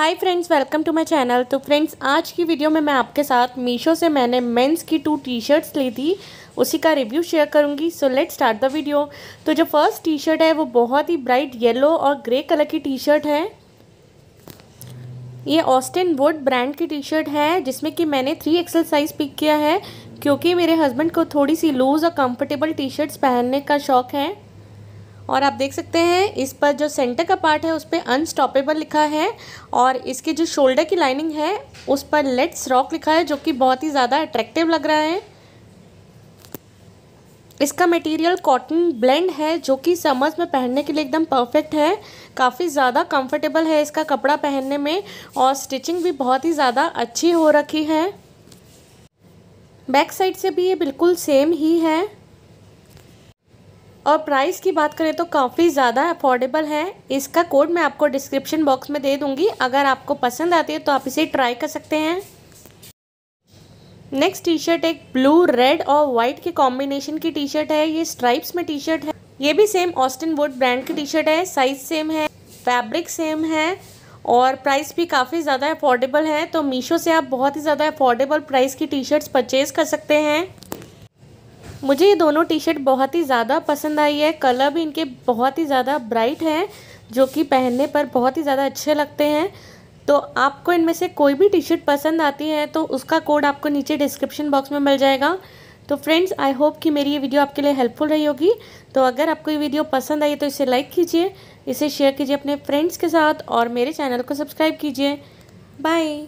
Hi friends welcome to my channel तो friends आज की वीडियो में मैं आपके साथ मीशो से मैंने मेंस की टू टी शर्ट्स ली थी। उसी का रिव्यू शेयर करूँगी। So let's start the video तो जो फ़र्स्ट टी शर्ट है, वो बहुत ही ब्राइट येलो और ग्रे कलर की टी शर्ट है। ये ऑस्टिन वुड ब्रांड की टी शर्ट है, जिसमें कि मैंने थ्री एक्सल साइज़ पिक किया है, क्योंकि मेरे हस्बैंड को थोड़ी सी लूज़ और कंफर्टेबल टी शर्ट्स पहनने का शौक़ है। और आप देख सकते हैं, इस पर जो सेंटर का पार्ट है, उस पर अनस्टॉपेबल लिखा है और इसके जो शोल्डर की लाइनिंग है, उस पर लेट्स रॉक लिखा है, जो कि बहुत ही ज़्यादा अट्रैक्टिव लग रहा है। इसका मटेरियल कॉटन ब्लेंड है, जो कि समर्स में पहनने के लिए एकदम परफेक्ट है। काफ़ी ज़्यादा कंफर्टेबल है इसका कपड़ा पहनने में और स्टिचिंग भी बहुत ही ज़्यादा अच्छी हो रखी है। बैक साइड से भी ये बिल्कुल सेम ही है। और प्राइस की बात करें तो काफ़ी ज़्यादा अफोर्डेबल है। इसका कोड मैं आपको डिस्क्रिप्शन बॉक्स में दे दूँगी। अगर आपको पसंद आती है तो आप इसे ट्राई कर सकते हैं। नेक्स्ट टी शर्ट एक ब्लू रेड और वाइट के कॉम्बिनेशन की टी शर्ट है। ये स्ट्राइप्स में टी शर्ट है। ये भी सेम ऑस्टिन वुड ब्रांड की टी शर्ट है। साइज़ सेम है। फैब्रिक सेम है। और प्राइस भी काफ़ी ज़्यादा अफोर्डेबल है। तो मीशो से आप बहुत ही ज़्यादा अफोर्डेबल प्राइस की टी शर्ट्स परचेज़ कर सकते हैं। मुझे ये दोनों टी शर्ट बहुत ही ज़्यादा पसंद आई है। कलर भी इनके बहुत ही ज़्यादा ब्राइट हैं, जो कि पहनने पर बहुत ही ज़्यादा अच्छे लगते हैं। तो आपको इनमें से कोई भी टी शर्ट पसंद आती है तो उसका कोड आपको नीचे डिस्क्रिप्शन बॉक्स में मिल जाएगा। तो फ्रेंड्स आई होप कि मेरी ये वीडियो आपके लिए हेल्पफुल रही होगी। तो अगर आपको ये वीडियो पसंद आई तो इसे लाइक कीजिए, इसे शेयर कीजिए अपने फ्रेंड्स के साथ और मेरे चैनल को सब्सक्राइब कीजिए। बाय